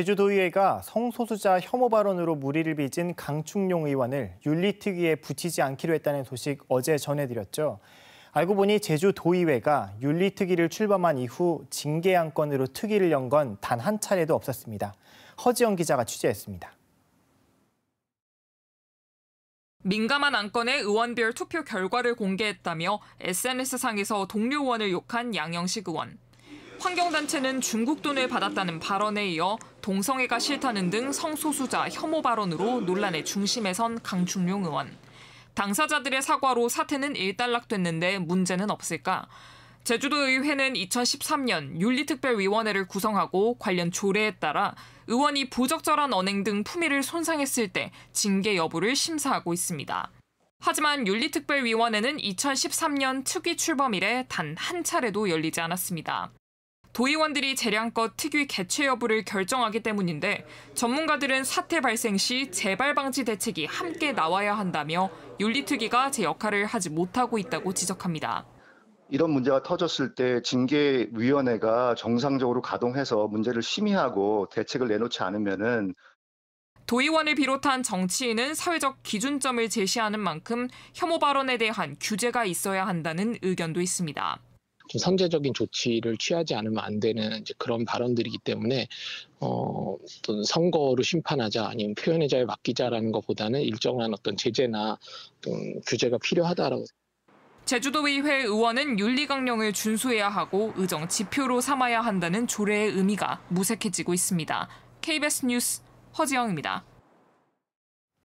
제주도의회가 성소수자 혐오 발언으로 물의를 빚은 강충룡 의원을 윤리특위에 붙이지 않기로 했다는 소식 어제 전해드렸죠. 알고 보니 제주도의회가 윤리특위를 출범한 이후 징계 안 건으로 특위를 연 건 단 한 차례도 없었습니다. 허지영 기자가 취재했습니다. 민감한 안건의 의원별 투표 결과를 공개했다며 SNS상에서 동료 의원을 욕한 양영식 의원. 환경단체는 중국 돈을 받았다는 발언에 이어 동성애가 싫다는 등 성소수자 혐오 발언으로 논란의 중심에 선 강충룡 의원. 당사자들의 사과로 사태는 일단락됐는데 문제는 없을까? 제주도의회는 2013년 윤리특별위원회를 구성하고 관련 조례에 따라 의원이 부적절한 언행 등 품위를 손상했을 때 징계 여부를 심사하고 있습니다. 하지만 윤리특별위원회는 2013년 특위 출범 이래 단 한 차례도 열리지 않았습니다. 도의원들이 재량껏 특위 개최 여부를 결정하기 때문인데 전문가들은 사태 발생 시 재발 방지 대책이 함께 나와야 한다며 윤리특위가 제 역할을 하지 못하고 있다고 지적합니다. 이런 문제가 터졌을 때 징계위원회가 정상적으로 가동해서 문제를 심의하고 대책을 내놓지 않으면은 도의원을 비롯한 정치인은 사회적 기준점을 제시하는 만큼 혐오 발언에 대한 규제가 있어야 한다는 의견도 있습니다. 좀 선제적인 조치를 취하지 않으면 안 되는 그런 발언들이기 때문에 어, 어떤 선거로 심판하자 아니면 표현의 자유에 맡기자라는 것보다는 일정한 어떤 제재나 어떤 규제가 필요하다라고. 제주도의회 의원은 윤리강령을 준수해야 하고 의정 지표로 삼아야 한다는 조례의 의미가 무색해지고 있습니다. KBS 뉴스 허지영입니다.